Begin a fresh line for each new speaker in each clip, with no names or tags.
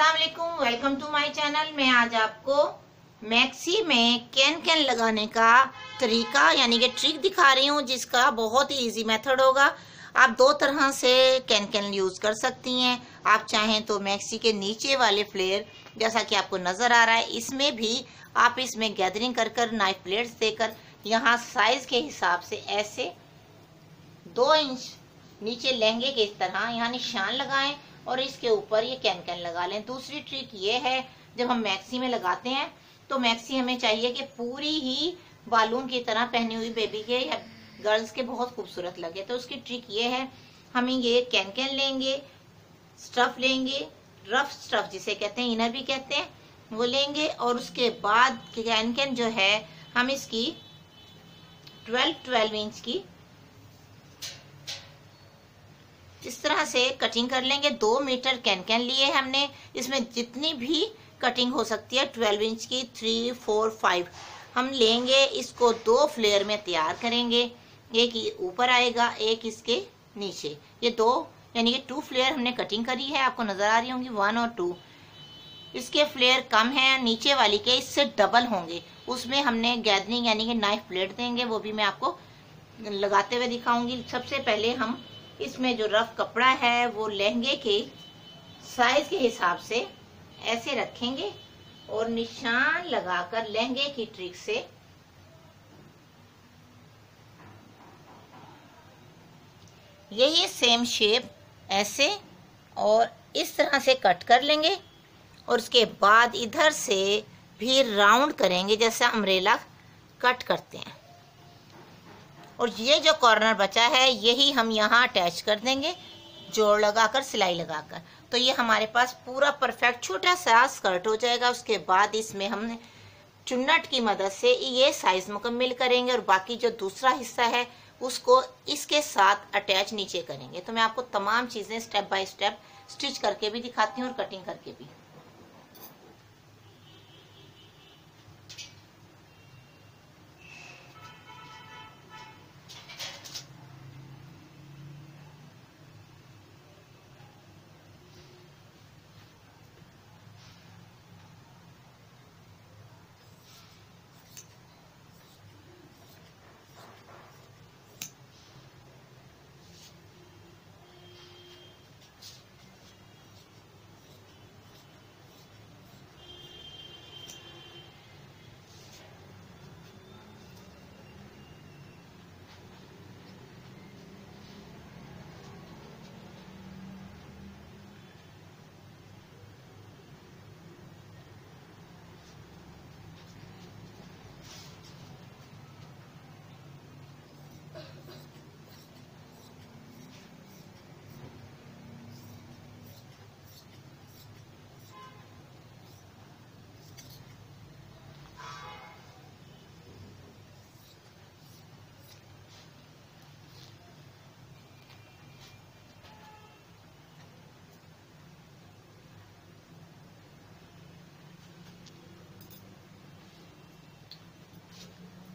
अस्सलाम वालेकुम welcome to my channel मैं आज आपको मैक्सी में कैन कैन लगाने का तरीका, यानी कि ट्रिक दिखा रही हूँ, जिसका बहुत ही इजी मेथड होगा। आप दो तरह से कैन कैन यूज़ कर सकती हैं। आप चाहें तो मैक्सी के नीचे वाले फ्लेयर जैसा कि आपको नज़र आ रहा है, इसमें भी आप इसमें गैदरिंग कर कर नाइफ प्लेट्स देकर, यहाँ साइज़ के हिसाब से ऐसे दो इंच नीचे लहंगे के इस तरह, यहाँ निशान लगाएँ। और इसके ऊपर ये कैन कैन लगा लें। दूसरी ट्रिक ये है, जब हम मैक्सी में लगाते हैं तो मैक्सी हमें चाहिए कि पूरी ही बालून की तरह पहनी हुई बेबी के या गर्ल्स के बहुत खूबसूरत लगे। तो उसकी ट्रिक ये है, हम ये कैन कैन लेंगे स्टफ़ लेंगे रफ स्टफ़ जिसे कहते हैं इनर भी कहते हैं, वो लेंगे और उसके बाद कैन कैन जो है, हम इसकी 12 12 इंच की इस तरह से कटिंग कर लेंगे। दो मीटर कैन कैन लिए हमने। इसमें जितनी भी कटिंग हो सकती है ट्वेल्व इंच की थ्री फोर फाइव हम लेंगे। इसको दो फ्लेयर में तैयार करेंगे। एक ऊपर आएगा, एक इसके नीचे। ये दो, यानी कि टू फ्लेयर हमने कटिंग करी है। आपको नज़र आ रही होंगी वन और टू इसके फ्लेयर कम है, नीचे वाली के इससे डबल होंगे। उसमें हमने गैदरिंग यानी कि नाइफ प्लेट देंगे। वो भी मैं आपको लगाते हुए दिखाऊँगी। सबसे पहले हम इसमें जो रफ कपड़ा है, वो लहंगे के साइज़ के हिसाब से ऐसे रखेंगे और निशान लगाकर लहंगे की ट्रिक से यही सेम शेप ऐसे और इस तरह से कट कर लेंगे और उसके बाद इधर से भी राउंड करेंगे, जैसे अमरेला कट करते हैं। और ये जो कॉर्नर बचा है, यही हम यहाँ अटैच कर देंगे, जोड़ लगाकर, सिलाई लगाकर। तो ये हमारे पास पूरा परफेक्ट छोटा सा स्कर्ट हो जाएगा। उसके बाद इसमें हमने चुन्नट की मदद से ये साइज़ मुकम्मल करेंगे और बाकी जो दूसरा हिस्सा है, उसको इसके साथ अटैच नीचे करेंगे। तो मैं आपको तमाम चीज़ें स्टेप बाय स्टेप स्टिच करके भी दिखाती हूँ और कटिंग करके भी।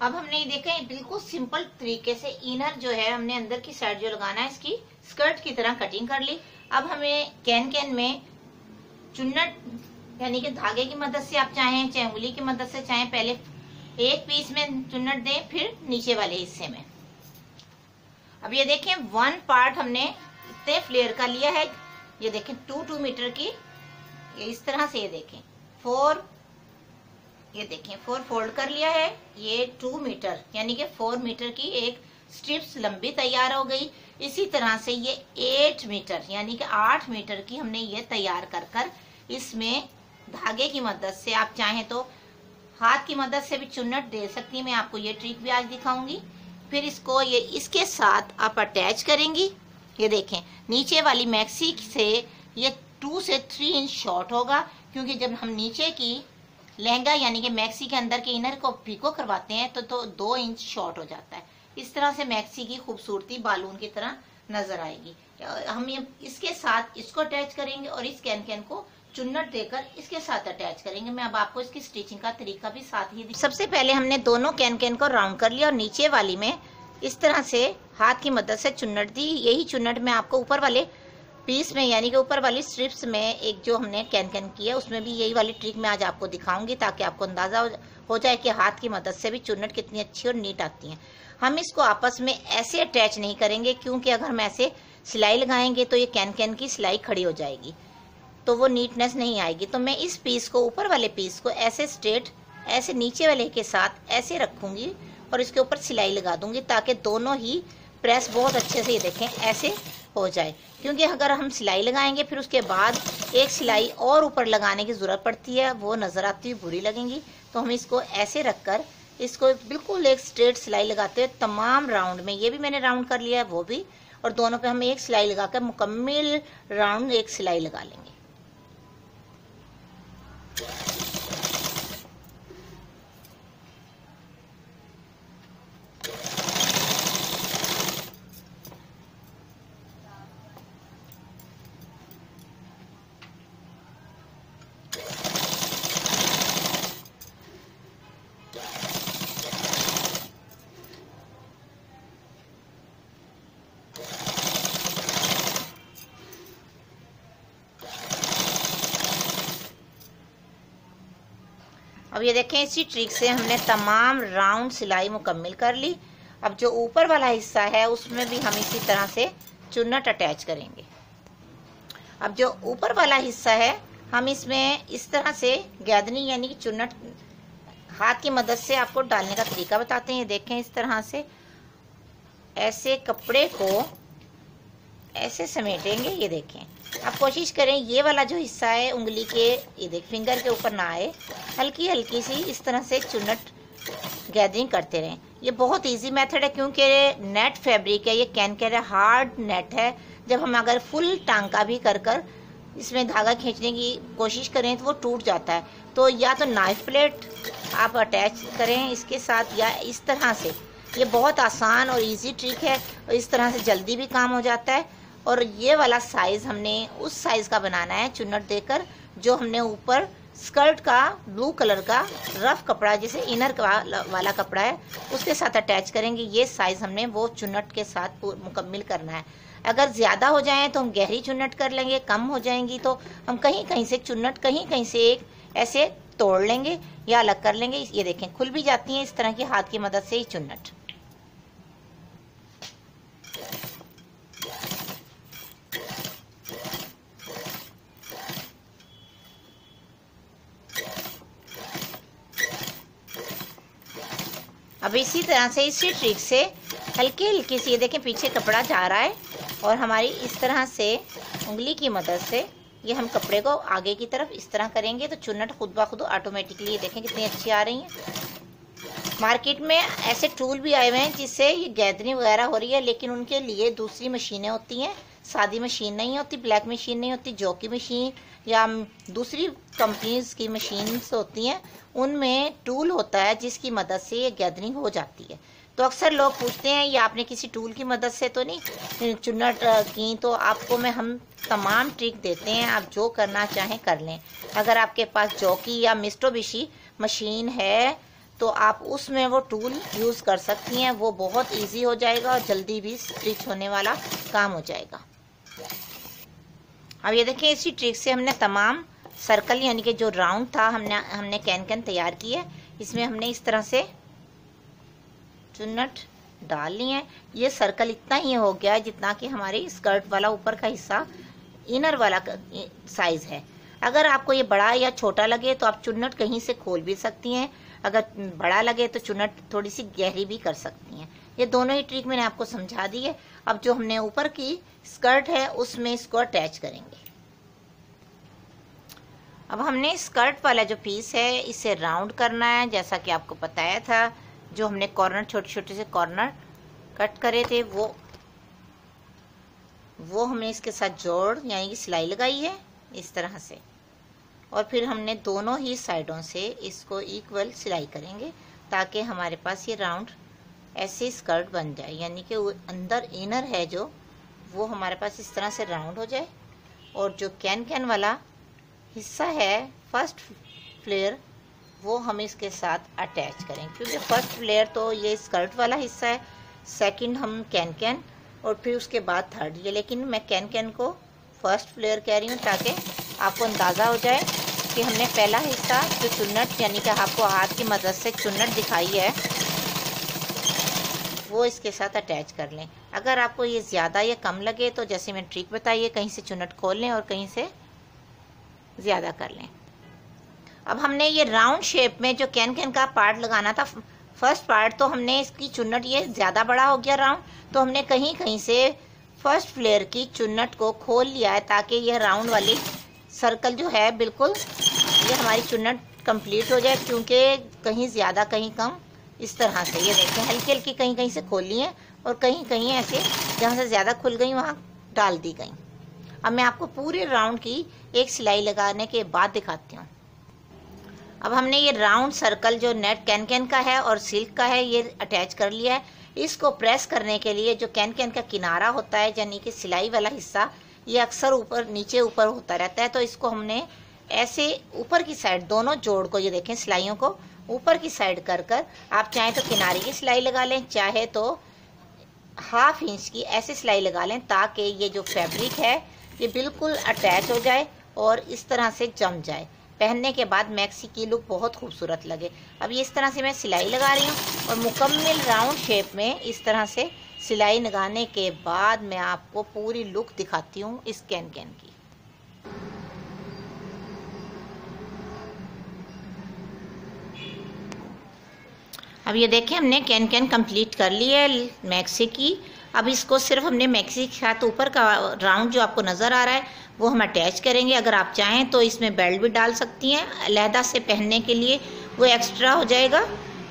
अब हमने ये देखा है बिल्कुल सिंपल तरीके से इनर जो है, हमने अंदर की साइड जो लगाना है, इसकी स्कर्ट की तरह कटिंग कर ली। अब हमें कैन कैन में चुन्नट यानी कि धागे की मदद से आप चाहें, चाहे उंगली की मदद से चाहें, पहले एक पीस में चुन्नट दें, फिर नीचे वाले हिस्से में। अब ये देखें वन पार्ट हमने इतने फ्लेयर का लिया है। ये देखें टू टू मीटर की इस तरह से ये देखें। फोर ये देखें फोर फोल्ड कर लिया है, ये टू मीटर यानी कि फोर मीटर की एक स्ट्रिप्स लंबी तैयार हो गई। इसी तरह से ये एट मीटर यानी कि आठ मीटर की हमने ये तैयार कर कर इसमें धागे की मदद से, आप चाहें तो हाथ की मदद से भी चुन्नट दे सकती मैं आपको ये ट्रिक भी आज दिखाऊँगी। फिर इसको ये, इसके साथ आप अटैच करेंगी। ये देखें, नीचे वाली मैक्सी से ये टू से थ्री इंच शॉर्ट होगा, क्योंकि जब हम नीचे की लहंगा यानी कि मैक्सी के अंदर के इनर को पीको करवाते हैं तो तो दो इंच शॉर्ट हो जाता है। इस तरह से मैक्सी की खूबसूरती बालून की तरह नज़र आएगी। हम ये, इसके साथ इसको अटैच करेंगे और इस कैन कैन को चुन्नट देकर इसके साथ अटैच करेंगे। मैं अब आपको इसकी स्टिचिंग का तरीका भी साथ ही सबसे पहले हमने दोनों कैन कैन को राउंड कर लिया और नीचे वाली में इस तरह से हाथ की मदद से चुन्नट दी। यही चुन्नट मैं आपको ऊपर वाले पीस में, यानी कि ऊपर वाली स्ट्रिप्स में एक जो हमने कैन कैन किया, उसमें भी यही वाली ट्रिक मैं आज आपको दिखाऊँगी ताकि आपको अंदाज़ा हो जाए कि हाथ की मदद से भी चुन्नट कितनी अच्छी और नीट आती है। हम इसको आपस में ऐसे अटैच नहीं करेंगे, क्योंकि अगर हम ऐसे सिलाई लगाएँगे तो ये कैन कैन की सिलाई खड़ी हो जाएगी तो वो नीटनेस नहीं आएगी। तो मैं इस पीस को, ऊपर वाले पीस को ऐसे स्ट्रेट ऐसे नीचे वाले के साथ ऐसे रखूँगी और इसके ऊपर सिलाई लगा दूँगी ताकि दोनों ही प्रेस बहुत अच्छे से ये देखें, ऐसे हो जाए। क्योंकि अगर हम सिलाई लगाएँगे, फिर उसके बाद एक सिलाई और ऊपर लगाने की ज़रूरत पड़ती है, वो नज़र आती हुई बुरी लगेंगी। तो हम इसको ऐसे रखकर, इसको बिल्कुल एक स्ट्रेट सिलाई लगाते हुए तमाम राउंड में, ये भी मैंने राउंड कर लिया है, वो भी, और दोनों पे हम एक सिलाई लगाकर मुकम्मल राउंड एक सिलाई लगा लेंगे। अब ये देखें, इसी ट्रिक से हमने तमाम राउंड सिलाई मुकम्मल कर ली। अब जो ऊपर वाला हिस्सा है, उसमें भी हम इसी तरह से चुन्नट अटैच करेंगे। अब जो ऊपर वाला हिस्सा है, हम इसमें इस तरह से गैदनी यानी कि चुन्नट, हाथ की मदद से आपको डालने का तरीका बताते हैं। ये देखें इस तरह से। ऐसे कपड़े को ऐसे समेटेंगे, ये देखें। आप कोशिश करें, ये वाला जो हिस्सा है, उंगली के, ये देख फिंगर के ऊपर ना आए। हल्की हल्की सी इस तरह से चुनट गैदरिंग करते रहें। ये बहुत इजी मेथड है, क्योंकि नेट फैब्रिक है, ये कैन कह रहे हार्ड नेट है। जब हम अगर फुल टांका भी कर कर इसमें धागा खींचने की कोशिश करें तो वो टूट जाता है। तो या तो नाइफ प्लेट आप अटैच करें इसके साथ, या इस तरह से। ये बहुत आसान और इजी ट्रिक है, और इस तरह से जल्दी भी काम हो जाता है। और ये वाला साइज़ हमने उस साइज़ का बनाना है, चुन्नट देकर, जो हमने ऊपर स्कर्ट का ब्लू कलर का रफ कपड़ा, जैसे इनर वाला कपड़ा है, उसके साथ अटैच करेंगे। ये साइज़ हमने वो चुन्नट के साथ मुकम्मल करना है। अगर ज़्यादा हो जाए तो हम गहरी चुन्नट कर लेंगे, कम हो जाएँगी तो हम कहीं कहीं से चुन्नट, कहीं कहीं से एक ऐसे तोड़ लेंगे या अलग कर लेंगे। ये देखें, खुल भी जाती हैं इस तरह की हाथ की मदद से ही चुन्नट अब इसी तरह से इसी ट्रिक से हल्की हल्की सी, ये देखें, पीछे कपड़ा जा रहा है और हमारी इस तरह से उंगली की मदद से ये हम कपड़े को आगे की तरफ़ इस तरह करेंगे। तो चुन्नट खुद ब खुद ऑटोमेटिकली ये देखें कितनी अच्छी आ रही है। मार्केट में ऐसे टूल भी आए हुए हैं जिससे ये गैदरिंग वगैरह हो रही है, लेकिन उनके लिए दूसरी मशीनें होती हैं। सादी मशीन नहीं होती, ब्लैक मशीन नहीं होती जॉकी मशीन या दूसरी कंपनीज़ की मशीन्स होती हैं, उनमें टूल होता है जिसकी मदद से ये गैदरिंग हो जाती है। तो अक्सर लोग पूछते हैं, ये आपने किसी टूल की मदद से तो नहीं चुनट की? तो आपको मैं, हम तमाम ट्रिक देते हैं, आप जो करना चाहें कर लें। अगर आपके पास जॉकी या मिस्टोबिशी मशीन है तो आप उसमें वो टूल यूज़ कर सकती हैं, वो बहुत इजी हो जाएगा और जल्दी भी स्टिच होने वाला काम हो जाएगा। अब ये देखें, इसी ट्रिक से हमने तमाम सर्कल यानी कि जो राउंड था, हमने हमने कैन कैन तैयार की है। इसमें हमने इस तरह से चुन्नट डाल ली है। ये सर्कल इतना ही हो गया जितना कि हमारे स्कर्ट वाला ऊपर का हिस्सा इनर वाला साइज़ है। अगर आपको ये बड़ा या छोटा लगे तो आप चुन्नट कहीं से खोल भी सकती हैं। अगर बड़ा लगे तो चुन्नट थोड़ी सी गहरी भी कर सकती हैं। ये दोनों ही ट्रिक मैंने आपको समझा दी है। अब जो हमने ऊपर की स्कर्ट है, उसमें इसको अटैच करेंगे। अब हमने स्कर्ट वाला जो पीस है, इसे राउंड करना है, जैसा कि आपको बताया था। जो हमने कॉर्नर छोटे छोटे से कॉर्नर कट करे थे, वो वो हमने इसके साथ जोड़, यानी कि सिलाई लगाई है, इस तरह से। और फिर हमने दोनों ही साइडों से इसको इक्वल सिलाई करेंगे, ताकि हमारे पास ये राउंड ऐसे स्कर्ट बन जाए, यानी कि अंदर इनर है जो, वो हमारे पास इस तरह से राउंड हो जाए। और जो कैन कैन वाला हिस्सा है, फ़र्स्ट फ्लेयर, वो हम इसके साथ अटैच करें क्योंकि फ़र्स्ट फ्लेयर तो ये स्कर्ट वाला हिस्सा है, सेकंड हम कैन कैन, और फिर उसके बाद थर्ड ये। लेकिन मैं कैन कैन को फ़र्स्ट फ्लेयर कह रही हूँ, ताकि आपको अंदाज़ा हो जाए कि हमने पहला हिस्सा जो चुन्नट, यानी कि आपको हाथ की मदद से चुन्नट दिखाई है वो इसके साथ अटैच कर लें। अगर आपको ये ज़्यादा या कम लगे तो जैसे मैंने ट्रिक बताई है, कहीं से चुनट खोल लें और कहीं से ज़्यादा कर लें। अब हमने ये राउंड शेप में जो कैन कैन का पार्ट लगाना था फ़र्स्ट पार्ट तो हमने इसकी चुन्नट ये ज़्यादा बड़ा हो गया राउंड तो हमने कहीं कहीं से फ़र्स्ट फ्लेयर की चुन्नट को खोल लिया है, ताकि ये राउंड वाली सर्कल जो है, बिल्कुल ये हमारी चुन्नट कंप्लीट हो जाए, क्योंकि कहीं ज़्यादा, कहीं कम। इस तरह से। ये देखें, हल्की हल्की कहीं कहीं से खोल ली है और कहीं कहीं ऐसे जहाँ से ज़्यादा खुल गई, वहाँ डाल दी गई। अब मैं आपको पूरे राउंड की एक सिलाई लगाने के बाद दिखाती हूँ। अब हमने ये राउंड सर्कल जो नेट कैन कैन का है और सिल्क का है, ये अटैच कर लिया है। इसको प्रेस करने के लिए जो कैन कैन का किनारा होता है, यानी कि सिलाई वाला हिस्सा, ये अक्सर ऊपर, नीचे ऊपर होता रहता है। तो इसको हमने ऐसे ऊपर की साइड, दोनों जोड़ को, ये देखें सिलाइयों को ऊपर की साइड कर कर, आप चाहे तो किनारे की सिलाई लगा लें, चाहे तो हाफ़ इंच की ऐसी सिलाई लगा लें ताकि ये जो फैब्रिक है, ये बिल्कुल अटैच हो जाए और इस तरह से जम जाए। पहनने के बाद मैक्सी की लुक बहुत खूबसूरत लगे। अब ये इस तरह से मैं सिलाई लगा रही हूँ और मुकम्मल राउंड शेप में इस तरह से सिलाई लगाने के बाद मैं आपको पूरी लुक दिखाती हूँ इस कैन कैन की। अब ये देखें, हमने कैन कैन कंप्लीट कर ली है मैक्सी की। अब इसको सिर्फ़ हमने मैक्सी के साथ ऊपर का राउंड जो आपको नज़र आ रहा है, वो हम अटैच करेंगे। अगर आप चाहें तो इसमें बेल्ट भी डाल सकती हैं। अलहदा से पहनने के लिए वो एक्स्ट्रा हो जाएगा,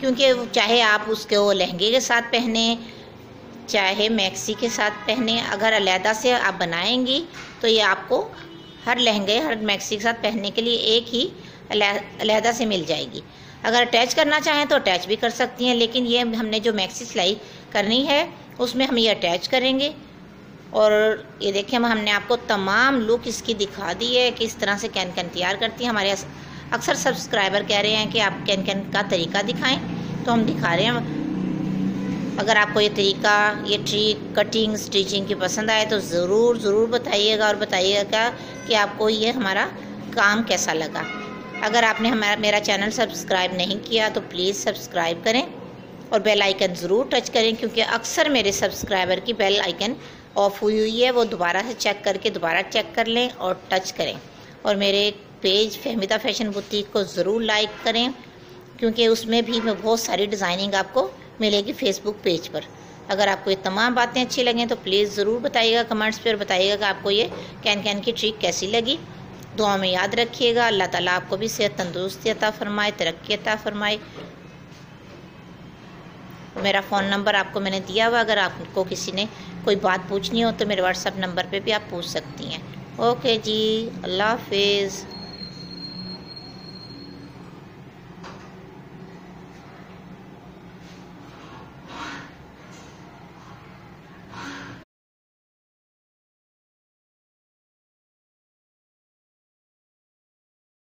क्योंकि चाहे आप उसके वो लहंगे के साथ पहने, चाहे मैक्सी के साथ पहने, अगर अलहदा से आप बनाएँगी तो ये आपको हर लहंगे, हर मैक्सी के साथ पहनने के लिए एक ही अलहदा से मिल जाएगी। अगर अटैच करना चाहें तो अटैच भी कर सकती हैं, लेकिन ये हमने जो मैक्सी सिलाई करनी है, उसमें हम ये अटैच करेंगे। और ये देखिए, हम हमने आपको तमाम लुक इसकी दिखा दी है कि इस तरह से कैन कैन तैयार करती हैं। हमारे अक्सर सब्सक्राइबर कह रहे हैं कि आप कैन कैन का तरीका दिखाएँ तो हम दिखा रहे हैं। अगर आपको ये तरीका, ये ट्रिक कटिंग स्टिचिंग की पसंद आए तो ज़रूर ज़रूर बताइएगा और बताइएगा कि आपको ये हमारा काम कैसा लगा। अगर आपने हमारा मेरा चैनल सब्सक्राइब नहीं किया तो प्लीज़ सब्सक्राइब करें और बेल आइकन ज़रूर टच करें, क्योंकि अक्सर मेरे सब्सक्राइबर की बेल आइकन ऑफ़ हुई हुई है, वो दोबारा से चेक करके दोबारा चेक कर लें और टच करें। और मेरे पेज फहमिदा फ़ैशन बुटीक को ज़रूर लाइक करें, क्योंकि उसमें भी बहुत सारी डिज़ाइनिंग आपको मिलेगी फेसबुक पेज पर। अगर आपको ये तमाम बातें अच्छी लगें तो प्लीज़ ज़रूर बताइएगा कमेंट्स पर बताइएगा कि आपको ये कैन कैन की ट्रिक कैसी लगी। दुआ में याद रखिएगा। अल्लाह ताला आपको भी सेहत तंदुरुस्ती अता फ़रमाए, तरक्की अता फ़रमाए। मेरा फ़ोन नंबर आपको मैंने दिया हुआ, अगर आपको किसी ने कोई बात पूछनी हो तो मेरे व्हाट्सअप नंबर पे भी आप पूछ सकती हैं। ओके जी, अल्लाह हाफिज़।